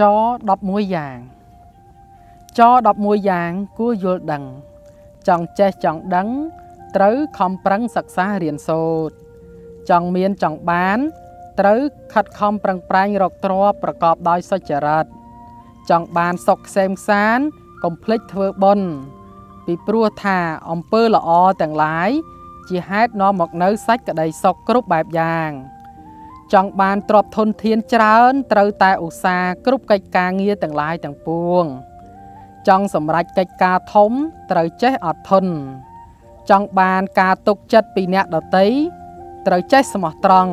ច11យ៉ាងច11យ៉ាងគួរយល់ដឹង ចង់ចេះចង់ដឹង ត្រូវខំប្រឹងសិក្សារៀនសូត្រចង់មានចង់បាន ត្រូវខិតខំប្រឹងប្រែងរកទ្រព្យប្រកបដោយសុចរិតចង់បានសុខក្សេមក្សាន្តកុំភ្លេចធ្វើបុណ្យពីព្រោះថាអំពើល្អទាំងឡាយជាហេតុនាំមកនៅសាច់ក្តីសុខគ្រប់បែបយ៉ាង ចង់បានទ្រព្យធនធានច្រើនត្រូវតែឧស្សាហ៍គ្រប់កិច្ចការងារទាំងឡាយទាំងពួង ចង់សម្រេចកិច្ចការធំត្រូវចេះអត់ធន់ចង់បានការទុកចិត្តពីអ្នកដតីត្រូវចេះស្មោះត្រង់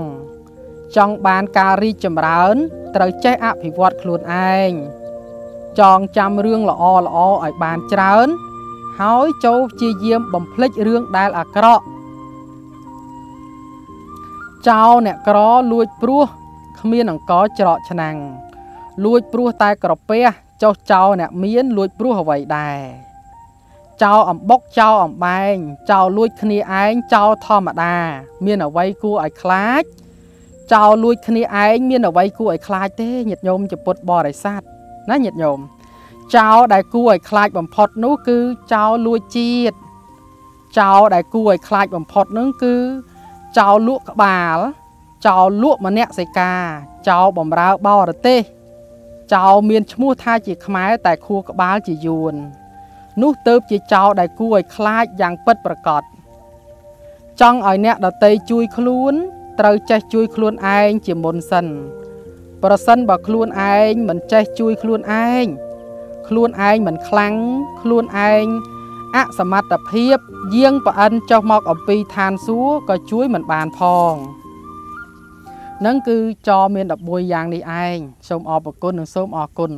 ចង់បានការរីកចម្រើនត្រូវចេះអភិវឌ្ឍខ្លួនឯងចងចាំរឿងល្អល្អឲ្យបានច្រើន ហើយចូលព្យាយាមបំភ្លេចរឿងដែលអាក្រក់ ចោលអ្នកក្រលួចព្រោះគ្មានអង្គច្រកឆ្នាំងលួចព្រោះតែក្រពះចុះចោលអ្នកមានលួចព្រោះអ្វីដែរចោលអំបុកចោលអំបែងចោលលួចគ្នាឯងចោលធម្មតា មានអ្វីគួរឲ្យខ្លាចចោលលួចគ្នាឯងមានអ្វីគួរឲ្យខ្លាចទេញាតិញោមចពុតបរិស័ទណាញាតិញោមចោលដែលគួរឲ្យខ្លាចបំផុតនោះគឺចោលលួចជាតិចោលដែលគួរឲ្យខ្លាចបំផុតនោះគឺ ចោលលក់ក្បាល ចោលលក់មនសិការចោលបំរើបរទេសចោលមានឈ្មោះថាជាខ្មែរតែខួរក្បាលជាយួន នោះទៅជាចោលដែលគួរឲ្យខ្លាចយ៉ាងពិតប្រកបចង់ឲ្យអ្នកដតីជួយខ្លួនត្រូវចេះជួយខ្លួនឯងជាមុនសិន ប្រសិនបើខ្លួនឯងមិនចេះជួយខ្លួនឯងខ្លួនឯងមិនខ្លាំងខ្លួនឯង អសមត្ថភាពយាងប្រអិនចុះមកអំពីឋានសួគ៌ក៏ជួយមិនបានផងនឹងគឺចមាន11យ៉ាងនេះឯងសូមអរគុណនិងសូមអរគុណ